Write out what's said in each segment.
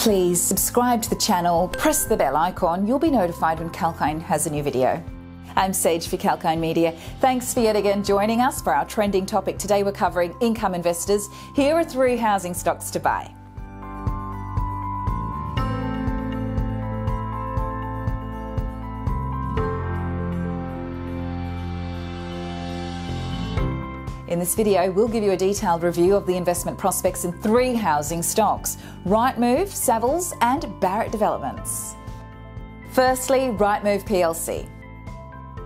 Please subscribe to the channel, press the bell icon, you'll be notified when Kalkine has a new video. I'm Sage for Kalkine Media. Thanks for yet again joining us for our trending topic. Today we're covering income investors. Here are three housing stocks to buy. In this video, we'll give you a detailed review of the investment prospects in three housing stocks Rightmove, Savills, and Barratt Developments. Firstly, Rightmove plc.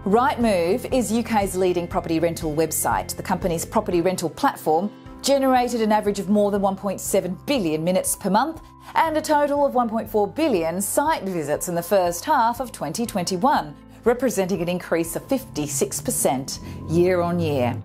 Rightmove is UK's leading property rental website. The company's property rental platform generated an average of more than 1.7 billion minutes per month and a total of 1.4 billion site visits in the first half of 2021, representing an increase of 56% year on year.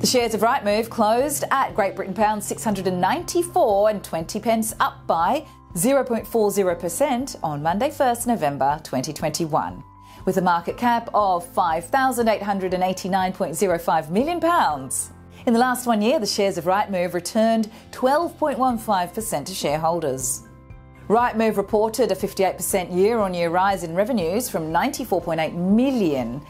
The shares of Rightmove closed at Great Britain pounds 694 and 20 pence, up by 0.40% on Monday, 1st November 2021, with a market cap of 5,889.05 million pounds. In the last one year, the shares of Rightmove returned 12.15% to shareholders. Rightmove reported a 58% year-on-year rise in revenues from 94.8 million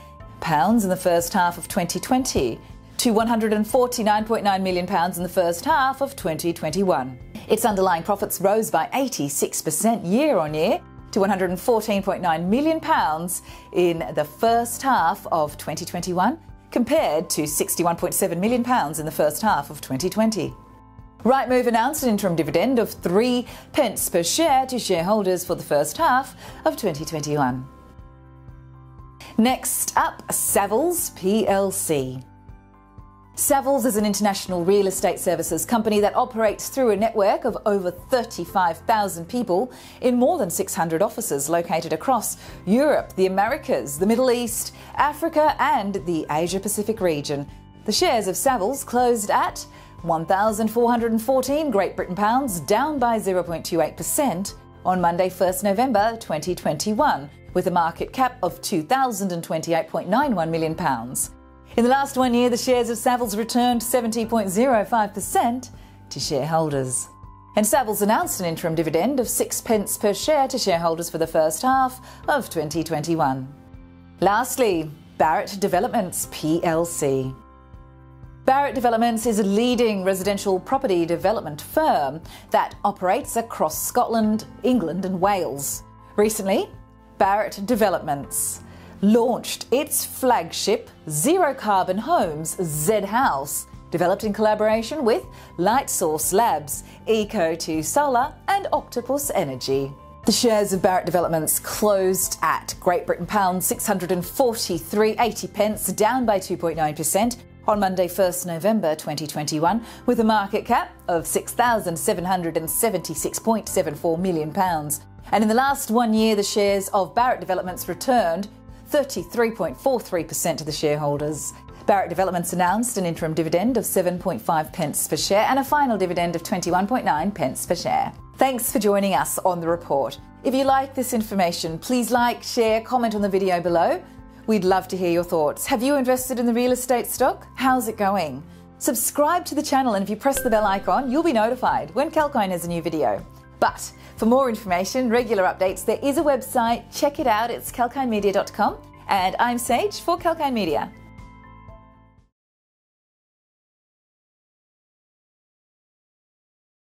pounds in the first half of 2020 to £149.9 million in the first half of 2021. Its underlying profits rose by 86% year on year to £114.9 million in the first half of 2021, compared to £61.7 million in the first half of 2020. Rightmove announced an interim dividend of 3 pence per share to shareholders for the first half of 2021. Next up, Savills plc. Savills is an international real estate services company that operates through a network of over 35,000 people in more than 600 offices located across Europe, the Americas, the Middle East, Africa, and the Asia Pacific region. The shares of Savills closed at 1,414 Great Britain pounds, down by 0.28% on Monday, 1st November 2021, with a market cap of 2,028.91 million pounds. In the last one year, the shares of Savills returned 70.05% to shareholders. And Savills announced an interim dividend of 6 pence per share to shareholders for the first half of 2021. Lastly, Barratt Developments plc. Barratt Developments is a leading residential property development firm that operates across Scotland, England, and Wales. Recently, Barratt Developments launched its flagship Zero Carbon Homes Z House, developed in collaboration with Lightsource Labs, Eco2 Solar, and Octopus Energy. The shares of Barratt Developments closed at Great Britain pounds 643.80 pence, down by 2.9% on Monday, 1st November 2021, with a market cap of £6,776.74 million. And in the last one year, the shares of Barratt Developments returned 33.43% to the shareholders. Barratt Developments announced an interim dividend of 7.5 pence per share and a final dividend of 21.9 pence per share. Thanks for joining us on the report. If you like this information, please like, share, comment on the video below. We'd love to hear your thoughts. Have you invested in the real estate stock? How's it going? Subscribe to the channel and if you press the bell icon, you'll be notified when Kalkine has a new video. But for more information, regular updates, there is a website. Check it out. It's kalkinemedia.com. And I'm Sage for Kalkine Media.